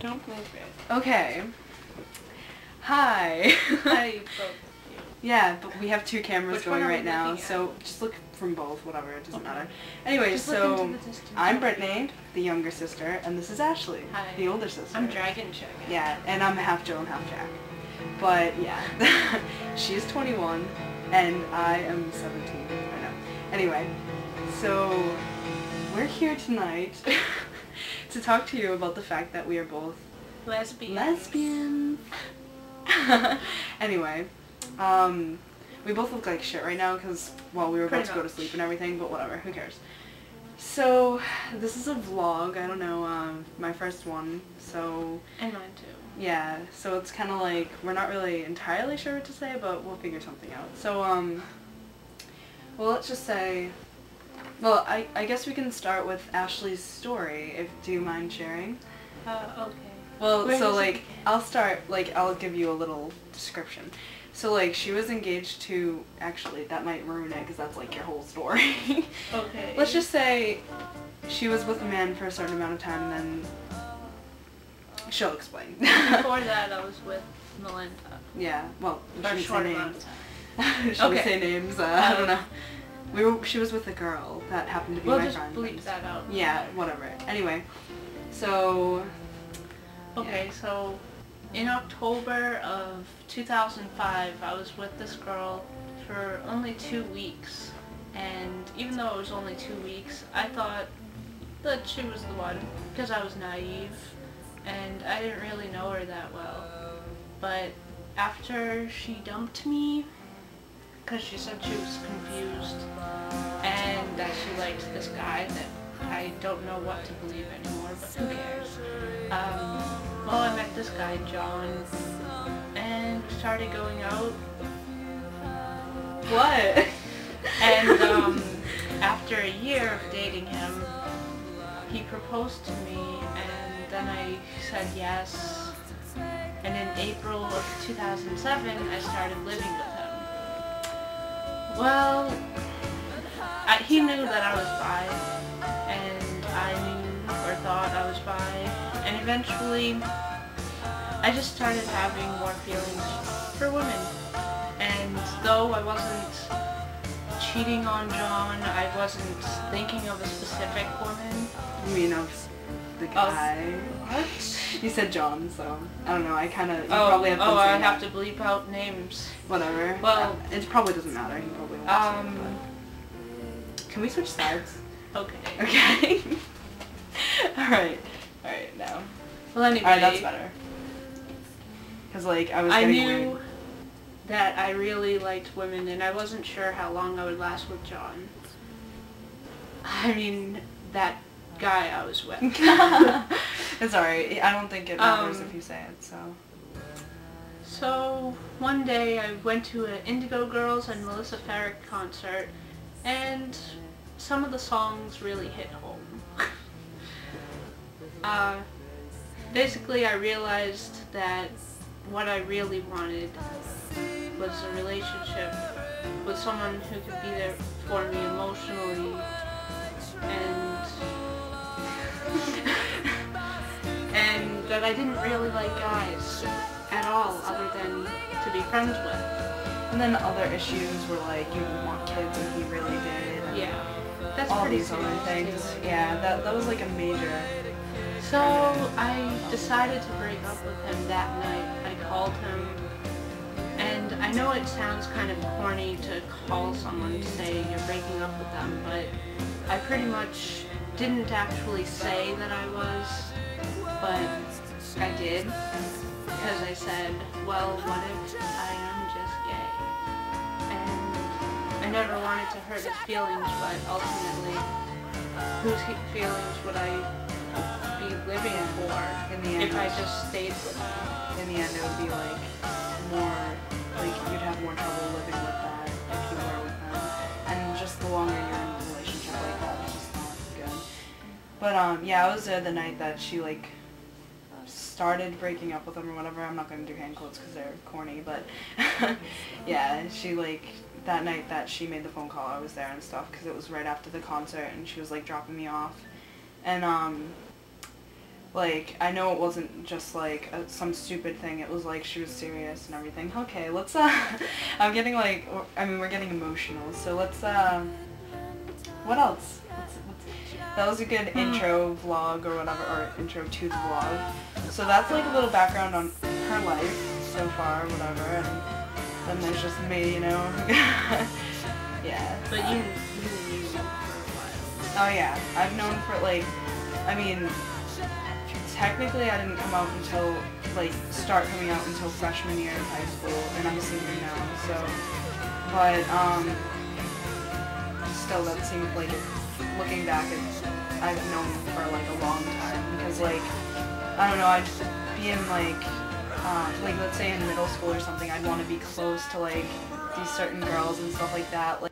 Don't move it. Okay. Hi. Hi, yeah, but we have two cameras Which going right now, so just look from both, whatever, it doesn't Okay. matter. Anyway, Just so into the distance. I'm Brittany, the younger sister, and this is Ashley, Hi. the older sister. I'm Dragon Chicken. Yeah, and I'm half Jill and half Jack. But yeah, she's 21 and I am 17. I know. Anyway, so we're here tonight to talk to you about the fact that we are both Lesbian. lesbian. anyway, um, we both look like shit right now because, well, we were about Pretty to go to sleep and everything, but whatever, who cares. So, this is a vlog, I don't know, um, my first one, so And mine too. yeah, so it's kind of like we're not really entirely sure what to say, but we'll figure something out. So, um, well, let's just say, well, I, I guess we can start with Ashley's story. If do you mind sharing? Uh, okay. Well, Where so like? I'll start like I'll give you a little description. So like she was engaged to actually that might ruin it because that's like your whole story. Okay. Let's just say she was with a man for a certain amount of time, and then she'll explain. Before that, I was with Melinda. Yeah, well, we shouldn't say names. of time. Should we Okay. say names? Uh, I don't Um, know. We were. She was with a girl that happened to be We'll my just friend. bleep that out. Yeah, whatever. Anyway, so Okay, so in October of 2005, I was with this girl for only two weeks. And even though it was only two weeks, I thought that she was the one because I was naive and I didn't really know her that well. But after she dumped me, because she said she was confused liked this guy that I don't know what to believe anymore, but who cares? Um, well, I met this guy, John, and started going out. what? And um, after a year of dating him, he proposed to me, and then I said yes. And in April of 2007, I started living with him. Well, I, he knew that I was bi, and I knew or thought I was bi, and eventually, I just started having more feelings for women. And though I wasn't cheating on John, I wasn't thinking of a specific woman. You mean of the guy? What? You said John, so I don't know. I kind of you Oh, probably have oh, I have to bleep out names. Whatever. Well- Uh, it probably doesn't matter. He probably won't Um, say it, Can we switch sides? okay. Okay. all right. All right. Now. Well, anyway, All right. That's better. Cause like I was I knew worried. that I really liked women, and I wasn't sure how long I would last with John. I mean, that guy I was with. it's alright. I don't think it matters Um, if you say it. So. So one day I went to an Indigo Girls and Melissa Ferrick concert, and some of the songs really hit home. uh, basically, I realized that what I really wanted was a relationship with someone who could be there for me emotionally and and that I didn't really like guys at all other than to be friends with. And then other issues were like you didn't want kids and he really did. Yeah. That's all pretty these other things. Yeah, that that was like a major. So I decided to break up with him that night. I called him and I know it sounds kind of corny to call someone to say you're breaking up with them, but I pretty much didn't actually say that I was, but I did because I said, well, what if I am just gay? I never wanted to hurt his feelings, but ultimately, whose he- feelings would I be living for In the end, if I just stayed with him? in the end, it would be like more like you'd have more trouble living with that if you were with them, and just the longer you're in a relationship like that, it's just not good. But um, yeah, I was there the night that she like started breaking up with him or whatever. I'm not gonna do hand quotes because they're corny, but yeah, she like that night that she made the phone call, I was there and stuff because it was right after the concert, and she was like dropping me off, and um, like I know it wasn't just like a, some stupid thing. It was like she was serious and everything. Okay, let's. Uh, I'm getting like. I mean, we're getting emotional. So let's. Um, what else? Let's, let's, that was a good Hmm. intro vlog or whatever, or intro to the vlog. So that's like a little background on her life so far, whatever. And then there's just me, you know. yeah. But you you knew for a while. Oh yeah, I've known for like, I mean, technically I didn't come out until like start coming out until freshman year of high school, and I'm a senior now. So, but um, still that seemed like looking back, it's I've known for like a long time because like I don't know, I'd be in like um, like let's say in middle school or something, I'd want to be close to like these certain girls and stuff like that. Like